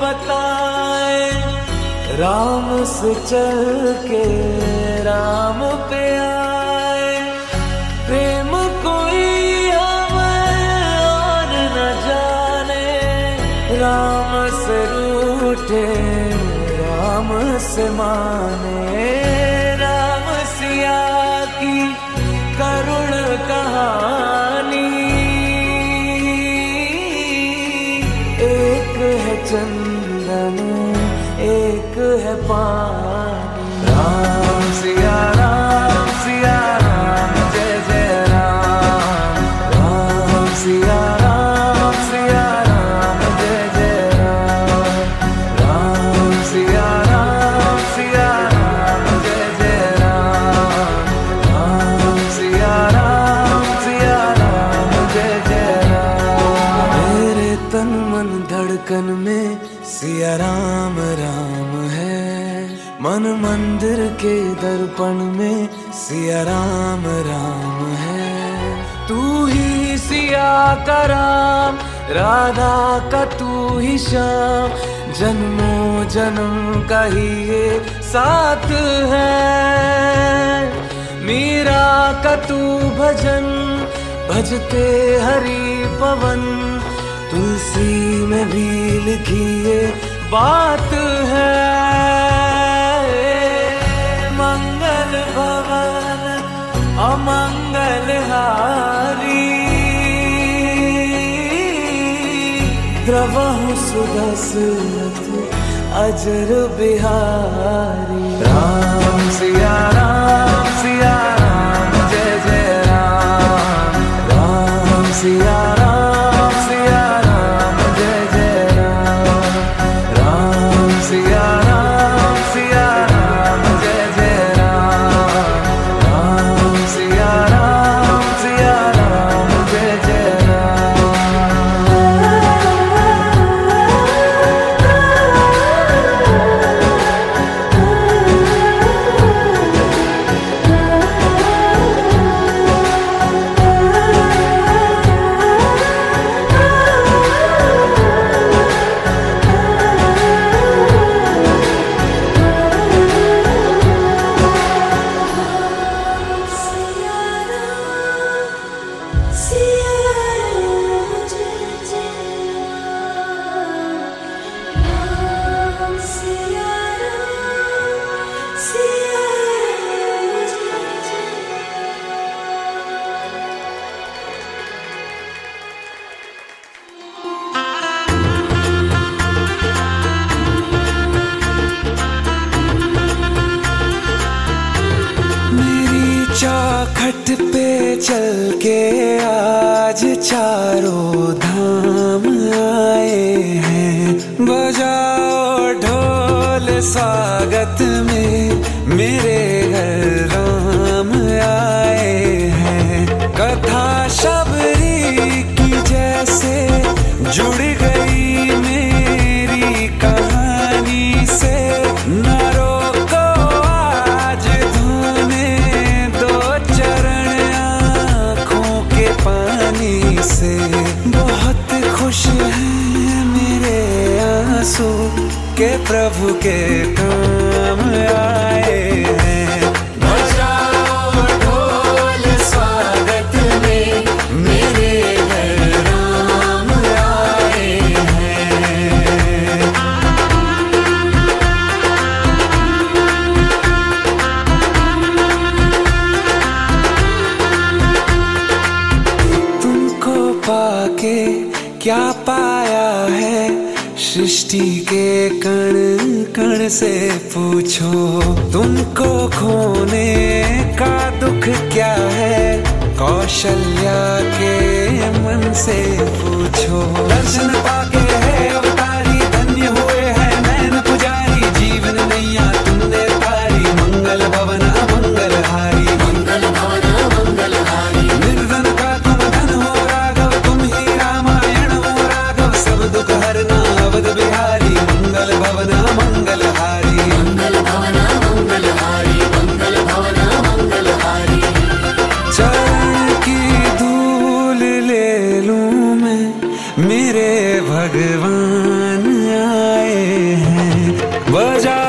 बताए राम से चल के राम पे आए। प्रेम कोई हम और न जाने, राम से रूठे, राम से माने। है पानी राम सिया राम सिया राम जय जय राम राम सिया राम सिया राम जय जय राम राम सिया राम सिया राम जय जय राम राम सिया राम सिया राम जय जय राम मेरे तन मन धड़कन में सिया राम राम। मन मंदिर के दर्पण में सिया राम राम है। तू ही सिया का राम, राधा का तू ही श्याम। जन्मों जन्म का ही ये साथ है। मीरा का तू भजन, भजते हरि पवन। तुलसी में भी लिखी ये बात है। अमंगल हारी द्रवहु सुदसरथ अजर बिहारी। राम सिया राम सिया, राम, जय जय राम। राम सिया चौखट पे चल के आज चारों धाम आए हैं। बजाओ ढोल स्वागत में मेरे आँसू के प्रभु के काम आए हैं। बजाओ ढोल सृष्टि के कण कण से पूछो, तुमको खोने का दुख क्या है? कौशल्या के मन से पूछो। दर्शन पाके है मेरे भगवान आए हैं। बजा